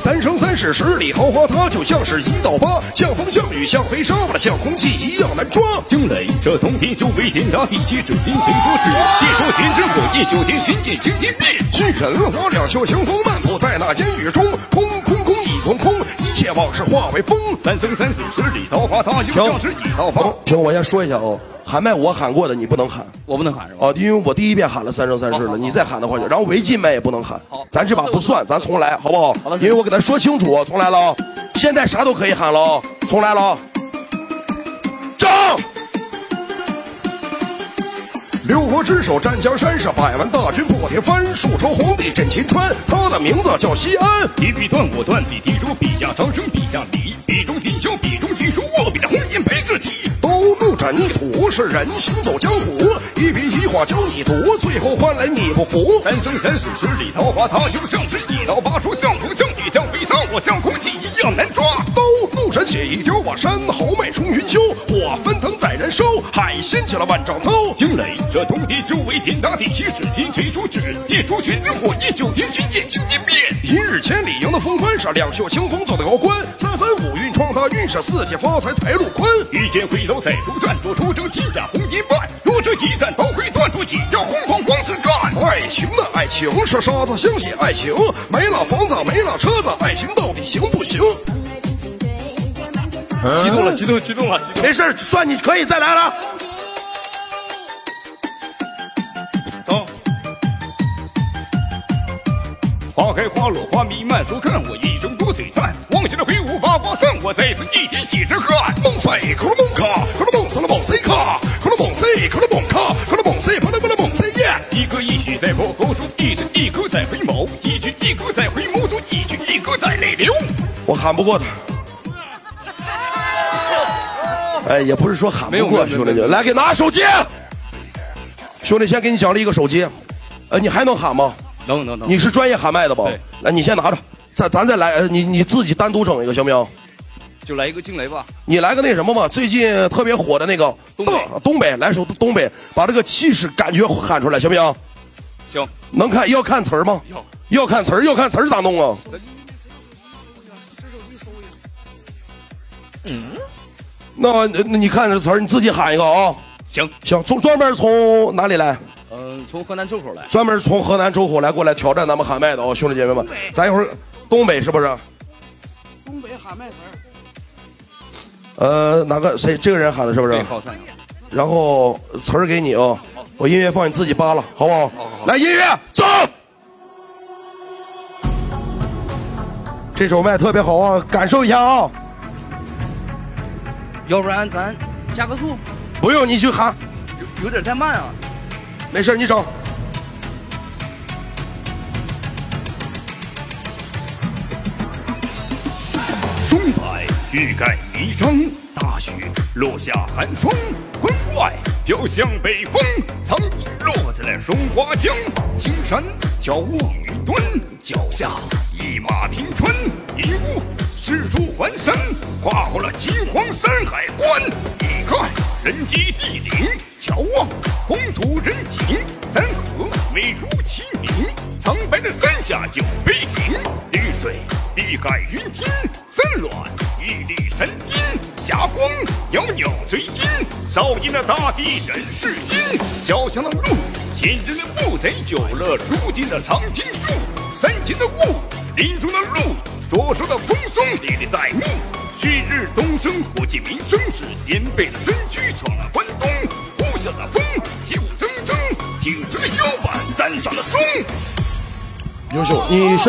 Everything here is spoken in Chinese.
三生三世十里桃花，它就像是一道疤，像风像雨像飞沙，像空气一样难抓。惊雷，这通天修为天大地气，之心随所至，地说玄之火一，九天巡夜惊天变。一人我两袖清风漫步在那烟雨中，空空，往事化为风。三生三世十里桃花，他就像是一道风。行，我先说一下哦，喊麦我喊过的你不能喊我不能喊是吧？啊，因为我第一遍喊了三生三世了，你再喊的话就，然后违禁麦也不能喊好，咱这把不算，咱重来好不好好的？因为我给他说清楚，重来了啊，现在啥都可以喊了啊，重来了啊，六国之首战江山，是百万大军破天翻，数朝皇帝镇秦川，他的名字叫西安。一笔断我断，笔地主，笔下长生，笔下离，笔中锦绣，笔中玉书，握笔的红颜陪自己。刀怒斩逆土，是人行走江湖，一笔一画教你读，最后换来你不服。三生三世十里桃花，他就像是一刀拔出，像风像雨像飞沙，我像空气一样难抓。血一雕把山，豪迈冲云霄，火翻腾在燃烧，海掀起了万丈涛。惊雷，这通天修为天大地气，至今最出至，地出玄之火焰，九天巡夜惊天变。一日千里迎的风帆，是两袖清风做的高官，三分五运创大运，是四季发财财路宽。御剑回头再出战，做出征天下红颜伴。若这一战刀会断出，几要红黄光是干。爱情的爱情是傻子相信爱情，没了房子没了车子，爱情到底行不行？激动了，激动，激动了，激动。没事，算你可以再来了。走，花开花落花弥漫，所看我一生多璀璨。忘记了挥舞八卦散，我再次一点血之汗。梦塞克了梦卡，克了梦死了梦塞卡，克了梦塞克了梦卡，克了梦塞啪啦啪啦梦塞耶。一歌一曲在破喉中，一字一歌在回眸，一句一歌在回眸中，一句一歌在泪流。我喊不过他。哎，也不是说喊不过，兄弟来给拿手机。兄弟，先给你奖励一个手机，呃，你还能喊吗？能能能。你是专业喊麦的吧对？来，你先拿着，咱咱再来，呃你你自己单独整一个行不行？就来一个惊雷吧。你来个那什么吧，最近特别火的那个东北呃东北来首东北，把这个气势感觉喊出来，行不行？行，能看要看词儿吗？要要看词儿，要看词儿咋弄啊？嗯，那那你看这词儿，你自己喊一个啊。行。行，从专门从哪里来？嗯，从河南周口来。专门从河南周口来过来挑战咱们喊麦的哦，兄弟姐妹们，咱一会儿东北是不是？东北喊麦词儿，呃，哪个谁这个人喊的是不是，？好。然后词儿给你啊、我音乐放你自己扒拉，好不好？好好来，音乐走。这首麦特别好啊，感受一下啊！要不然咱加个速，不用你去喊，有有点太慢啊。没事你找。松柏欲盖弥彰，大雪落下寒霜。关外飘向北风，苍鹰落在了松花江。青山眺望云端，脚下一马平川。一雾驶入环山，跨过了秦皇山海关。你看人杰地灵，瞧望红土人情。三河美如其名，苍白的山下有碑林。绿水碧海云天，森峦屹立山巅。霞光袅袅最金，照映了大地人世间。脚下的路，前人的路才有了如今的长青树。山前的雾，林中的路，灼熟的风霜历历在目。旭日东升，国计民生，是先辈的身躯闯了关东。呼啸的风，起舞铮铮，挺直了腰板，三上的霜。优秀，你是。